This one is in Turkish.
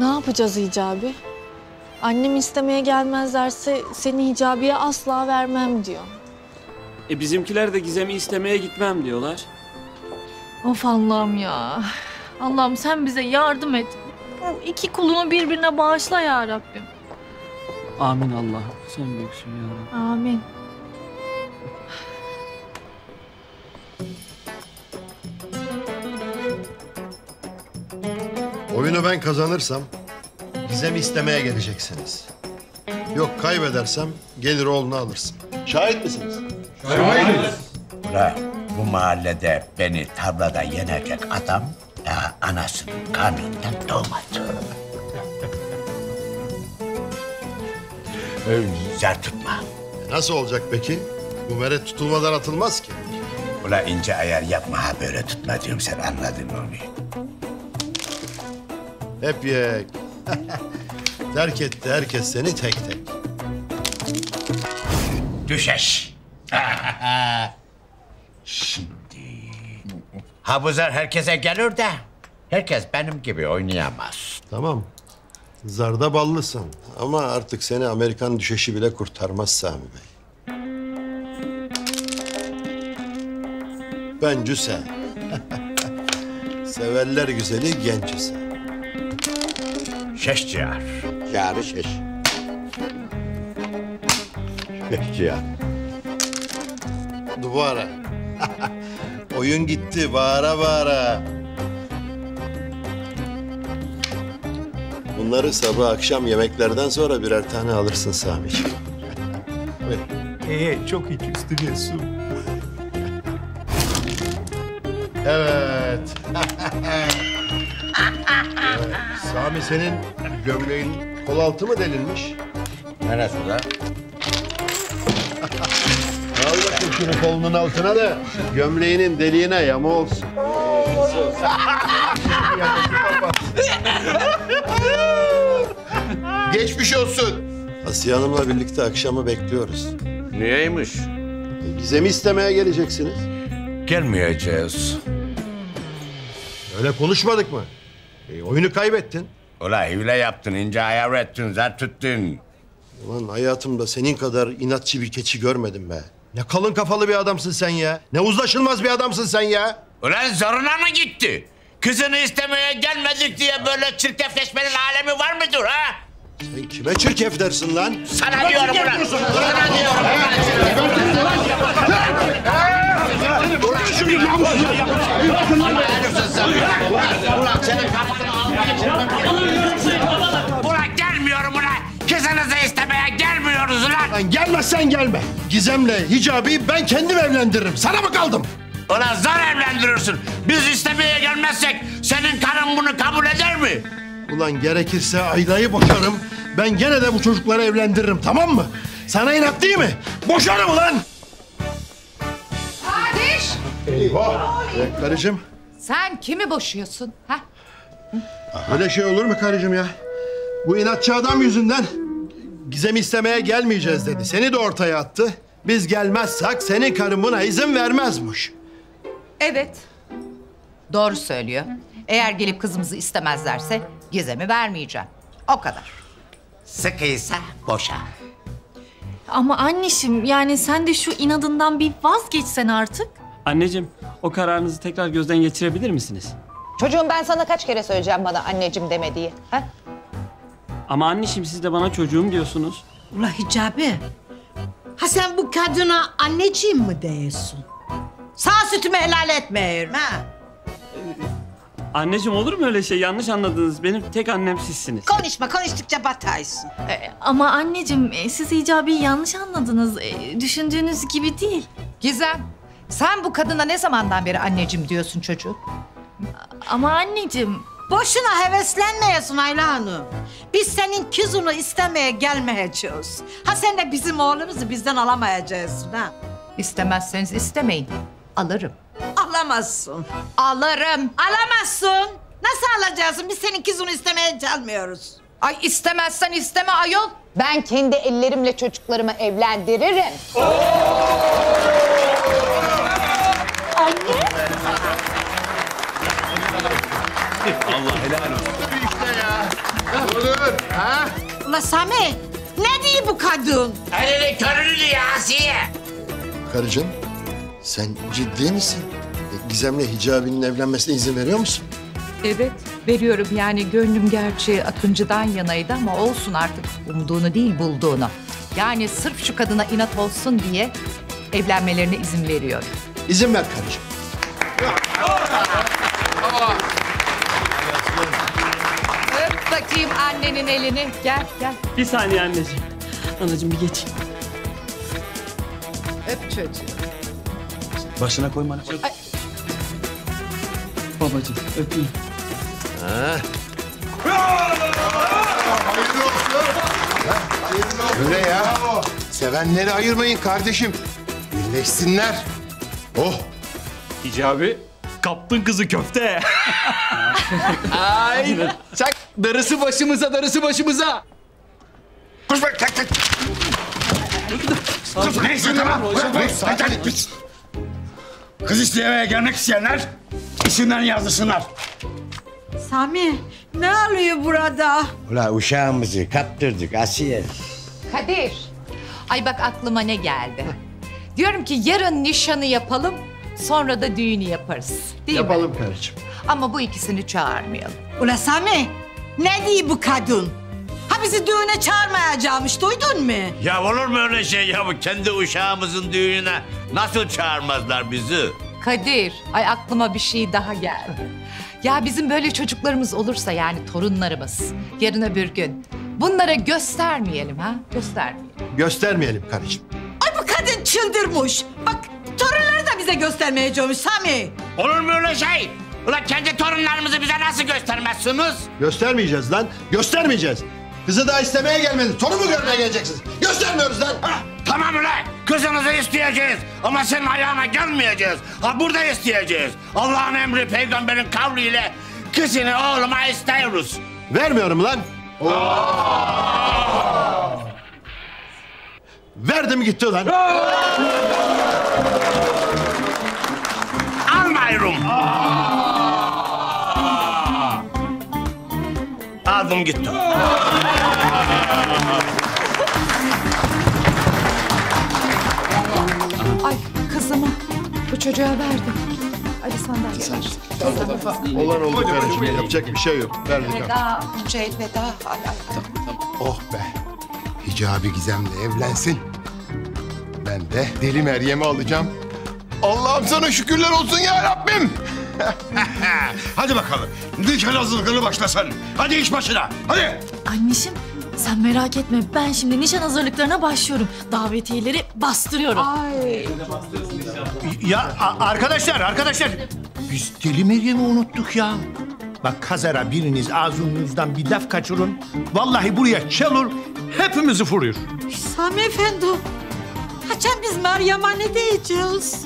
Ne yapacağız Hicabi? Annem istemeye gelmezlerse seni Hicabi'ye asla vermem diyor. E bizimkiler de Gizem'i istemeye gitmem diyorlar. Of Allah'ım ya. Allah'ım sen bize yardım et. Bu iki kulunu birbirine bağışla ya Rabbim. Amin Allah'ım. Sen büyüksün ya Rabbi. Amin. Oyunu ben kazanırsam Gizem'i istemeye geleceksiniz. Yok kaybedersem gelir oğlunu alırsın. Şahit misiniz? Ula bu mahallede beni tablada yenecek adam daha anasının karnından doğmadı. Zar tutma. Nasıl olacak peki? Bu meret tutulmadan atılmaz ki. Ula ince ayar yapma ha böyle tutma diyorum sen anladın onu. Hep yek. Terk etti herkes seni tek tek. Düşeş. Şimdi. Ha bu zar herkese gelir de herkes benim gibi oynayamaz. Tamam. Zarda ballısın ama artık seni Amerikan düşeşi bile kurtarmaz Sami Bey. Ben Cüse. Severler güzeli genç Cüse. Şeş ciğer. Yarı şeş. Şeş ciğer. Duvara. Oyun gitti bağıra bağıra. Bunları sabah akşam yemeklerden sonra birer tane alırsın Sami'ciğim. Ee, çok hiç üstüne su. Evet. Sami senin gömleğin kol altı mı delinmiş? Neresi ula? Al bakayım şunu kolunun altına da gömleğinin deliğine yama olsun. Geçmiş olsun. Asiye Hanım'la birlikte akşamı bekliyoruz. Niyeymiş? E, Gizem'i istemeye geleceksiniz. Gelmeyeceğiz. Öyle konuşmadık mı? E, oyunu kaybettin. Ula hile yaptın, ince ayar ettin, zar tuttun. Ulan hayatımda senin kadar inatçı bir keçi görmedim be. Ne kalın kafalı bir adamsın sen ya. Ne uzlaşılmaz bir adamsın sen ya. Ulan zoruna mı gitti? Kızını istemeye gelmedik diye böyle çirkefleşmenin alemi var mıdır ha? Sen kime çirkef dersin lan? Sana diyorum ulan. Sana diyorum ulan. Ulan gelmiyorum ulan. Kızınızı istemeye gelmiyoruz ulan. Lan gelmezsen gelme. Gizem'le Hicabi'yi ben kendim evlendiririm. Sana mı kaldım? Ulan zar evlendirirsin. Biz istemeye gelmezsek senin karın bunu kabul eder mi? Ulan gerekirse Ayla'yı boşarım. Ben gene de bu çocukları evlendiririm tamam mı? Sana inat değil mi? Boşarım ulan! Eyvah! Ee, karıcığım, sen kimi boşuyorsun? Ha? öyle şey olur mu karıcığım ya? Bu inatçı adam yüzünden Gizem'i istemeye gelmeyeceğiz dedi. Seni de ortaya attı. Biz gelmezsek senin karın buna izin vermezmiş. Evet. Doğru söylüyor. Eğer gelip kızımızı istemezlerse Gizem'i vermeyeceğim. O kadar. Sıkıysa boşa. Ama anneciğim yani sen de şu inadından bir vazgeçsen artık. Anneciğim o kararınızı tekrar gözden geçirebilir misiniz? Çocuğum ben sana kaç kere söyleyeceğim bana anneciğim deme diye. Ha? Ama anneciğim siz de bana çocuğum diyorsunuz. Ula Hicabi. Ha sen bu kadına anneciğim mi diyorsun? Sağ sütümü helal etmiyorum ha. Anneciğim olur mu öyle şey? Yanlış anladınız. Benim tek annem sizsiniz. Konuşma konuştukça bataysın. Ee, ama anneciğim e, siz Hicabi'yi yanlış anladınız. E, Düşündüğünüz gibi değil. Gizem, sen bu kadına ne zamandan beri anneciğim diyorsun çocuğum? Ama anneciğim Boşuna heveslenmeyesin Ayla Hanım. Biz senin kızını istemeye gelmeyeceğiz. Ha sen de bizim oğlumuzu bizden alamayacaksın ha. İstemezseniz istemeyin. Alırım. Alamazsın. Alırım. Alamazsın. Nasıl alacaksın? Biz senin kızını istemeye gelmiyoruz. Ay istemezsen isteme ayol. Ben kendi ellerimle çocuklarımı evlendiririm. İşte ya. Ula Sami ne diyor bu kadın? Elini körünü diye Asiye. Karıcığım sen ciddi misin? E, Gizem'le Hicabi'nin evlenmesine izin veriyor musun? Evet, veriyorum. Yani gönlüm gerçi Akıncı'dan yanaydı ama olsun artık. Umduğunu değil, bulduğunu. Yani sırf şu kadına inat olsun diye evlenmelerine izin veriyorum. İzin ver karıcığım. Öp bakayım annenin elini. Gel, gel. Bir saniye anneciğim. Anacığım bir geç. Öp çocuğu. Başına koyma. Babacığım öpeyim. Öyle ya. Sevenleri ayırmayın kardeşim. Birleşsinler. Oh. Hicabi kaptın kızı köfte. Ay çak darısı başımıza darısı başımıza. Koş bak tak tak. Kız neyse tamam. Kız istemeye gelmek isteyenler isimlerini yazdırsınlar. Sami ne oluyor burada? Ula uşağımızı kaptırdık Asiye. Kadir. Ay bak aklıma ne geldi. Diyorum ki yarın nişanı yapalım, sonra da düğünü yaparız. Değil mi? Yapalım karıcığım. Ama bu ikisini çağırmayalım. Ula Sami ne diyor bu kadın? Ha bizi düğüne çağırmayacakmış duydun mu? Ya olur mu öyle şey ya bu kendi uşağımızın düğününe nasıl çağırmazlar bizi? Kadir, ay aklıma bir şey daha geldi. Ya bizim böyle çocuklarımız olursa yani torunlarımız yarın öbür gün bunlara göstermeyelim ha, göstermeyelim. Göstermeyelim karıcığım. Çıldırmış. Bak torunları da bize göstermeyeceğimiş Sami. Olur mu öyle şey? Ulan kendi torunlarımızı bize nasıl göstermezsiniz? Göstermeyeceğiz lan. Göstermeyeceğiz. Kızı daha istemeye gelmediniz. Torunu görmeye geleceksiniz. Göstermiyoruz lan. Ha, tamam ulan kızınızı isteyeceğiz ama senin ayağına gelmeyeceğiz. Ha burada isteyeceğiz. Allah'ın emri peygamberin kavliyle kızını oğluma istiyoruz. Vermiyorum lan. Verdim gitti lan. Almayırım. Aldım gitti. Ay kızımı bu çocuğa verdim. Ali sandalye ver. Olan oldu karıcığım. Yapacak bir şey yok. Verdik artık. Elveda, önce elveda. Ay, ay. Oh be. Hicabi Gizem'le evlensin. Ben de Deli Meryem'i alacağım. Allah'ım sana şükürler olsun ya Rabbim. Hadi bakalım. Nişan hazırlıkları başlasın. Hadi iş başına. Hadi. Anneciğim sen merak etme. Ben şimdi nişan hazırlıklarına başlıyorum. Davetiyeleri bastırıyorum. Ya a- arkadaşlar, arkadaşlar. Biz Deli Meryem'i unuttuk ya. Bak kazara biriniz ağzınızdan bir laf kaçırın. Vallahi buraya çalır, hepimizi vuruyor. Sami efendi. Sen biz Meryem'e ne diyeceğiz?